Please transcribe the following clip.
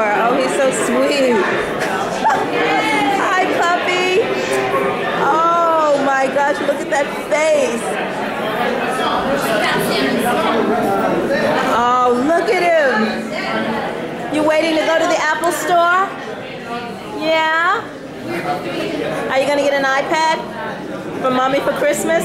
door. Oh, he's so sweet. Hi, puppy. Oh, my gosh, look at that face. Oh, look at him. You waiting to go to the Apple store? Yeah? Are you going to get an iPad for mommy for Christmas?